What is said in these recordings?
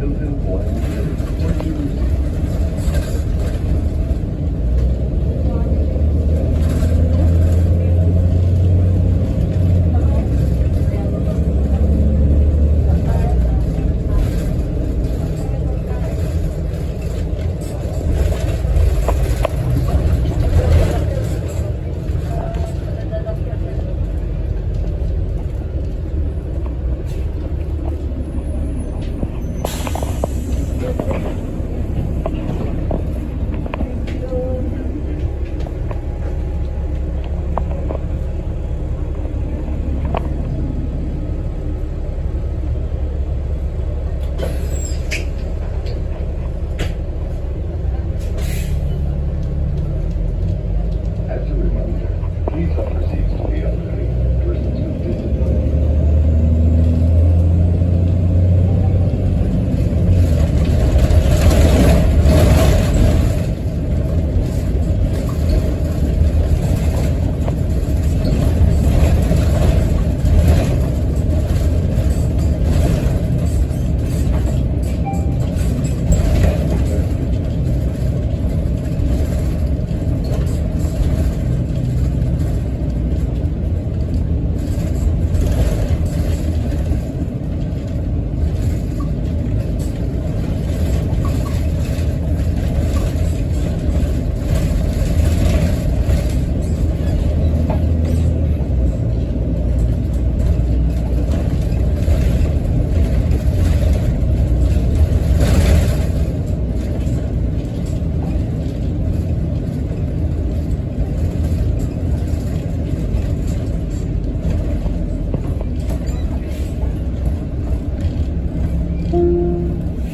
eu, eu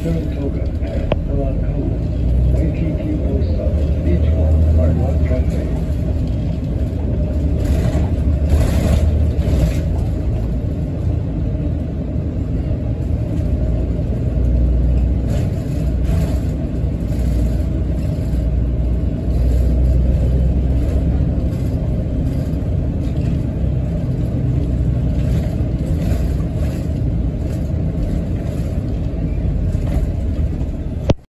Saratoga, Saratoga.